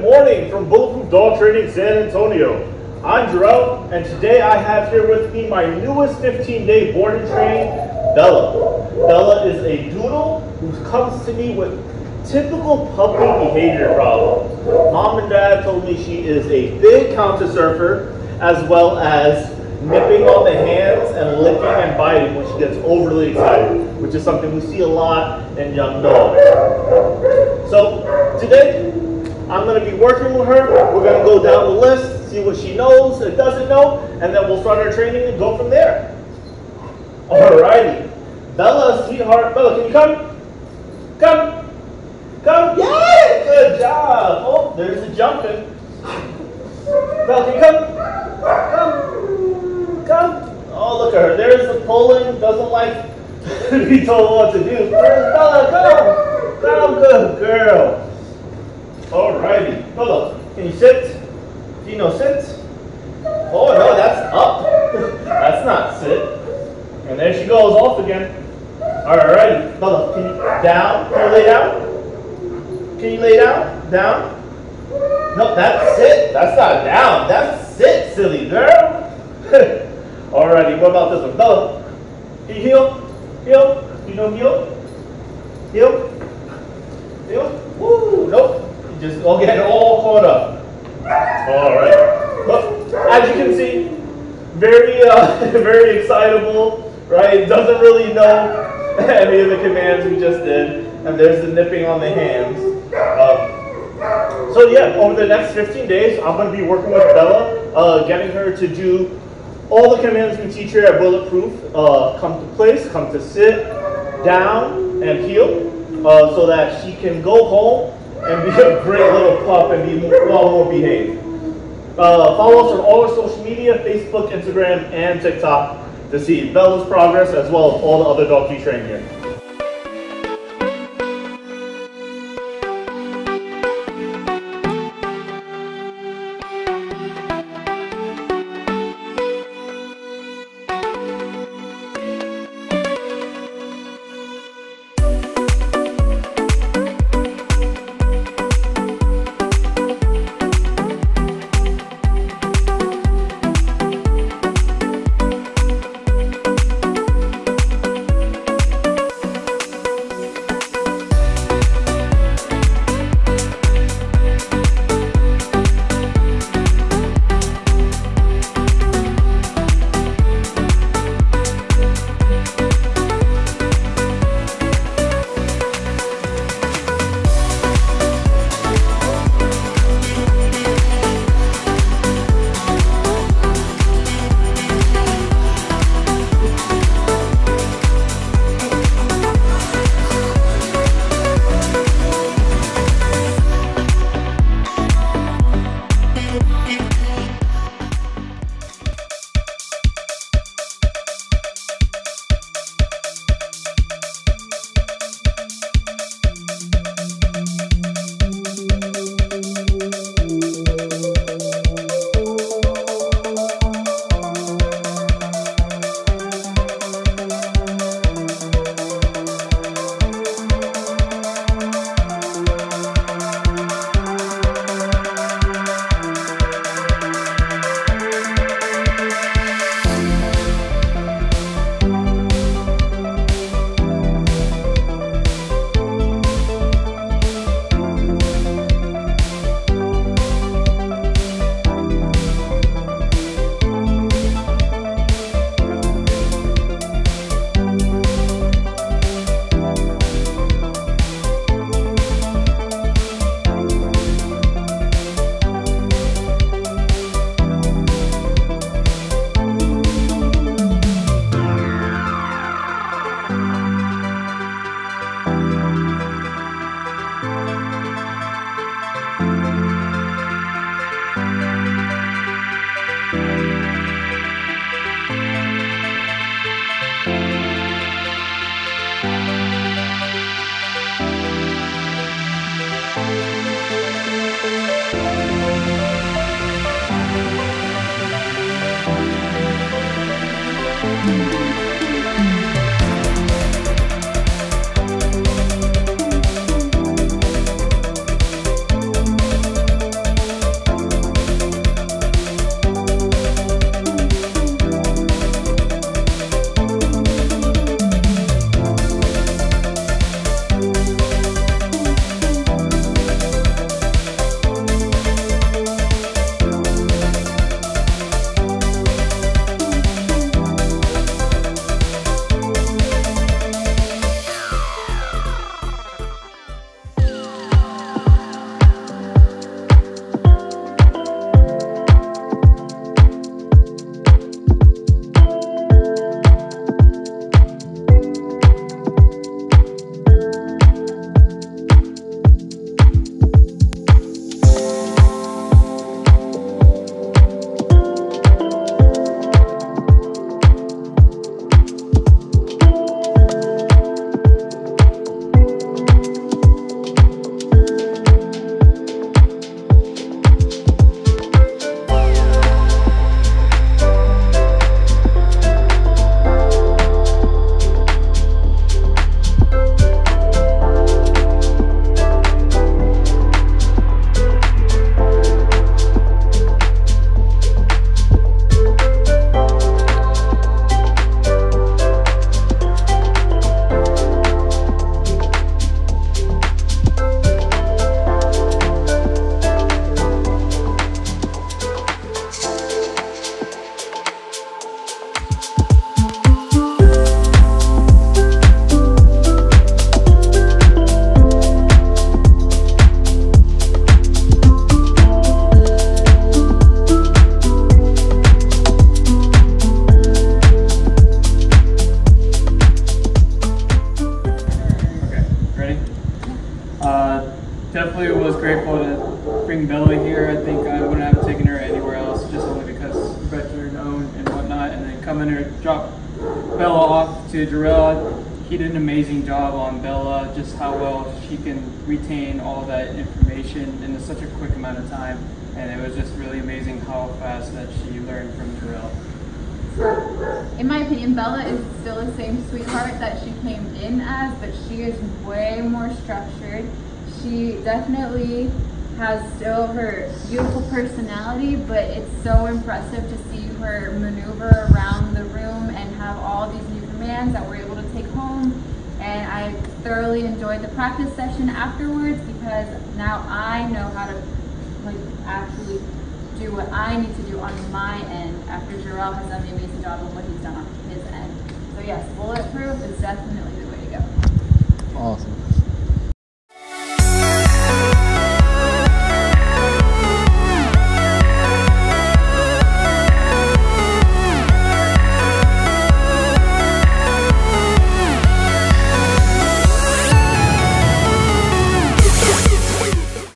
Morning from Bulletproof Dog Training San Antonio. I'm Jarrell, and today I have here with me my newest 15-day board and train, Bella. Bella is a doodle who comes to me with typical puppy behavior problems. Mom and dad told me she is a big counter surfer, as well as nipping on the hands and licking and biting when she gets overly excited, which is something we see a lot in young dogs. So today, I'm going to be working with her. We're going to go down the list, see what she knows and doesn't know, and then we'll start our training and go from there. Alrighty. Bella, sweetheart. Bella, can you come? Come. Come. Yay! Good job. Oh, there's the jumping. Bella, can you come? Come. Come. Oh, look at her. There's the pulling. Doesn't like to be told what to do. Where's Bella? Come. Come, good girl. Alrighty. Bella, can you sit? Dino, sit. Oh, no, that's up. that's not sit. And there she goes off again. Alrighty. Bella, can you down? Can you lay down? Can you lay down? Down? No, that's sit. That's not down. That's sit, silly girl. Alrighty, what about this one? Bella, can you heel? Heel? You know heel? Heel? Heel? Woo! Nope. Just go get all caught up. Alright. But as you can see, very uh, very excitable, right? Doesn't really know any of the commands we just did. And there's the nipping on the hands. Um, so yeah, over the next 15 days, I'm going to be working with Bella, uh, getting her to do all the commands we teach here at Bulletproof. Uh, come to place, come to sit, down, and heel, uh, so that she can go home and be a great little pup and be well more behaved. Uh, follow us on all our social media, Facebook, Instagram, and TikTok to see Bella's progress as well as all the other dogs we train here. Was grateful to bring Bella here. I think I wouldn't have taken her anywhere else, just only because veteran owned and whatnot. And then coming here, drop Bella off to Jarrell. He did an amazing job on Bella, just how well she can retain all that information in such a quick amount of time. And it was just really amazing how fast that she learned from Jarrell. In my opinion, Bella is still the same sweetheart that she came in as, but she is way more structured. She definitely has still her beautiful personality, but it's so impressive to see her maneuver around the room and have all these new commands that we're able to take home. And I thoroughly enjoyed the practice session afterwards because now I know how to like actually do what I need to do on my end after Jarrell has done the amazing job of what he's done on his end. So yes, bulletproof is definitely the way to go. Awesome.